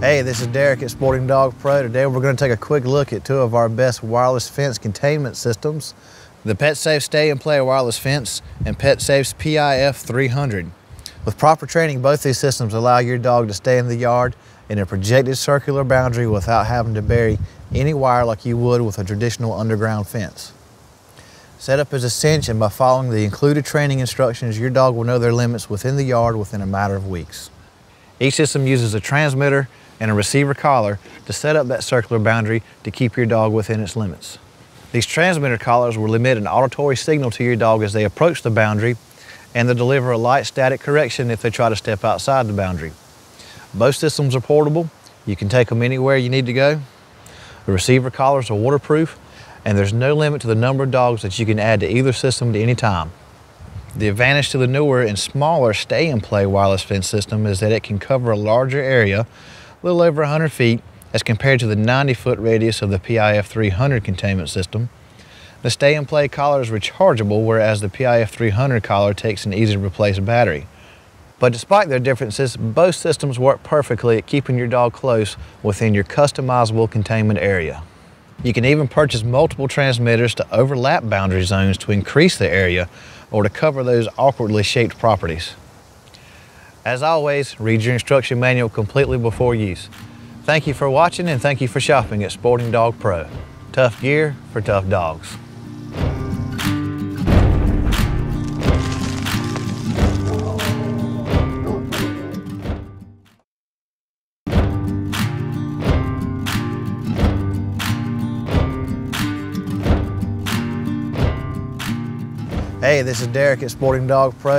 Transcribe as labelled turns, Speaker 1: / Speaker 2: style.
Speaker 1: Hey, this is Derek at Sporting Dog Pro. Today we're going to take a quick look at two of our best wireless fence containment systems, the PetSafe Stay and Play wireless fence and PetSafe's PIF 300. With proper training, both these systems allow your dog to stay in the yard in a projected circular boundary without having to bury any wire like you would with a traditional underground fence. Setup is a cinch and by following the included training instructions, your dog will know their limits within the yard within a matter of weeks. Each system uses a transmitter and a receiver collar to set up that circular boundary to keep your dog within its limits. These transmitter collars will emit an auditory signal to your dog as they approach the boundary and they'll deliver a light static correction if they try to step outside the boundary. Both systems are portable. You can take them anywhere you need to go. The receiver collars are waterproof and there's no limit to the number of dogs that you can add to either system at any time. The advantage to the newer and smaller stay and play wireless fence system is that it can cover a larger area a little over 100 feet as compared to the 90 foot radius of the PIF 300 containment system. The stay and play collar is rechargeable whereas the PIF 300 collar takes an easy to replace battery. But despite their differences, both systems work perfectly at keeping your dog close within your customizable containment area. You can even purchase multiple transmitters to overlap boundary zones to increase the area or to cover those awkwardly shaped properties. As always, read your instruction manual completely before use. Thank you for watching and thank you for shopping at Sporting Dog Pro. Tough gear for tough dogs. Hey, this is Derek at Sporting Dog Pro.